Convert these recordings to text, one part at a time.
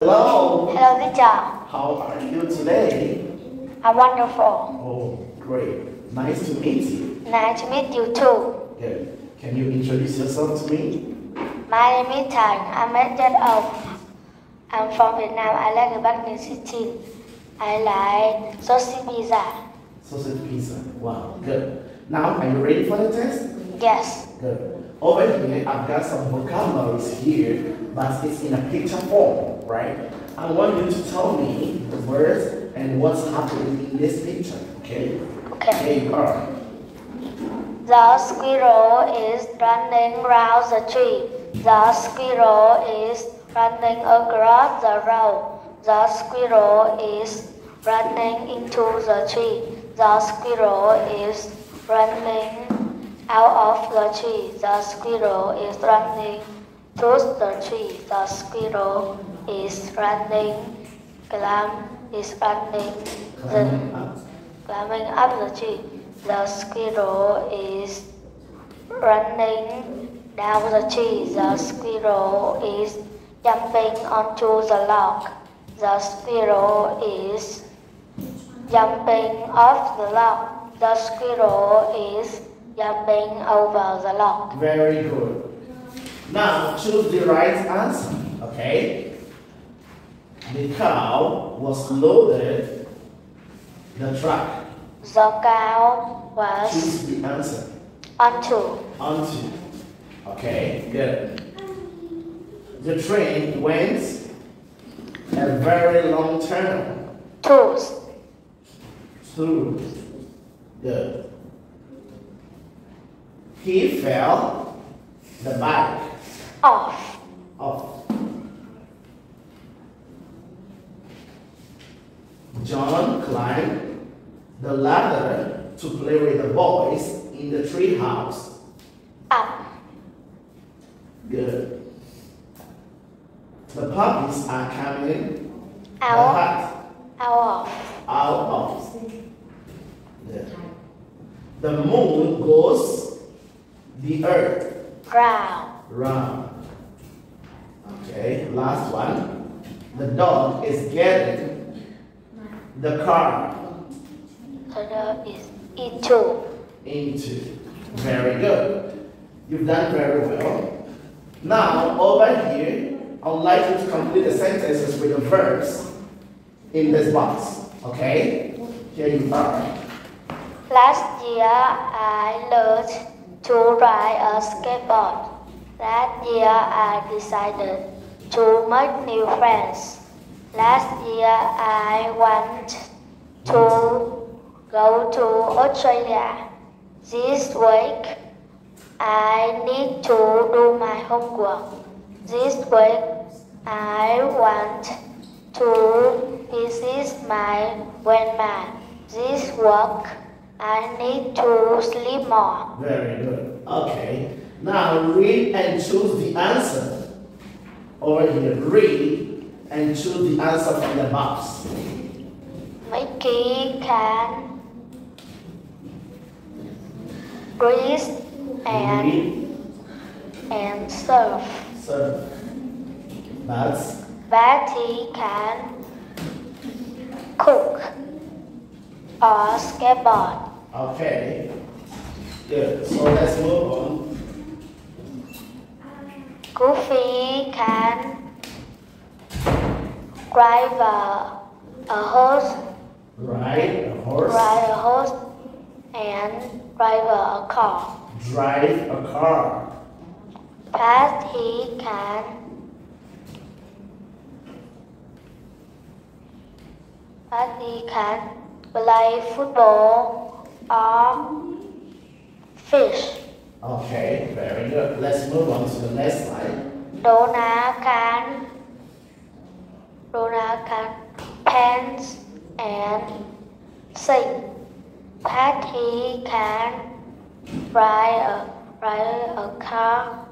Hello, Hello, teacher. how are you today? I'm wonderful. Oh, great. Nice to meet you. Nice to meet you too. Good. Can you introduce yourself to me? My name is Thành. I'm eight years old. I'm from Vietnam. I like the Bắc City. I like sausage pizza. Sausage pizza. Wow, good. Now, are you ready for the test? Yes. Good. Over here, I've got some vocabularies here, but it's in a picture form, right? I want you to tell me the words and what's happening in this picture, okay? Okay. You are. The squirrel is running around the tree. The squirrel is running across the road. The squirrel is running into the tree. The squirrel is running out of the tree. The squirrel is running towards the tree. The squirrel is running, climb is running, the, Climbing up. climbing up the tree. The squirrel is running down the tree. The squirrel is jumping onto the log. The squirrel is jumping off the log. The squirrel is jumping over the log. Very good. Now choose the right answer. Okay. The cow was loaded. The truck. The cow was Choose the answer. onto Onto. Okay. Good. The train went a very long tunnel tools. through. Good. He fell the bike Off. off. John climbed the ladder to play with the boys in the tree house. Up. Good. The puppies are coming the Out. Out of. out of. Good. The moon goes the earth Ground. round. Okay, last one. The dog is getting the car The dog is into. into. Very good. You've done very well. Now, over here, I would like you to complete the sentences with the verbs in this box. Okay? Here you are. Last year, I learned to ride a skateboard. That year, I decided to make new friends. Last year, I want to go to Australia. This week, I need to do my homework. This week, I want to visit my grandma. This week, I need to sleep more. Very good. Okay. Now read and choose the answer. Over here, read and choose the answer from the box. Mickey can breathe and, Read, and surf. serve. That's Betty can cook or skateboard. okay. Good. So let's move on. Goofy can drive a, a horse, Ride a horse. ride a horse, and drive a car. Drive a car. Patty can Patty can play football or fish. Okay, very good. Let's move on to the next slide. Donna can Donna can paint and sing. Patty can ride a ride a car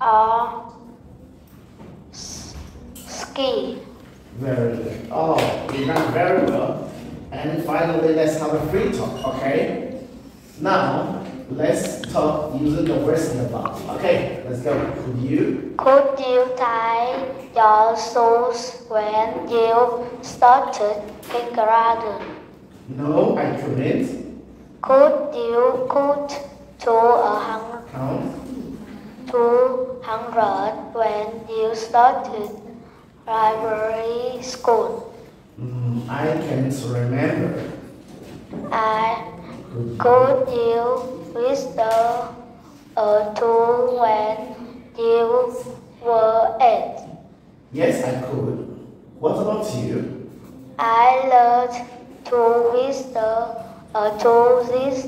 or ski. Very good. Oh, you done very well. And finally, let's have a free talk, okay? Now, let's talk using the words in the box. Okay, let's go. Could you? Could you tie your shoes when you started kindergarten? No, I couldn't. Could you count to a hundred, Count. two hundred when you started primary school? Mm, I can't remember. I Could you whisper a two when you were eight? Yes, I could. What about you? I learned to whisper a to this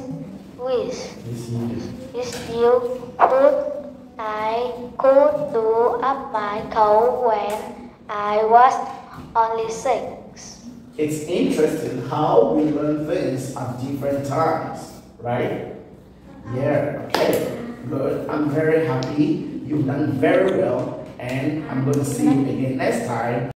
wish. Yes, you do. If you could, I could do up my coat when I was only six. It's interesting how we learn things at different times, right? Yeah, okay, good. I'm very happy. You've done very well, and I'm going to see you again next time.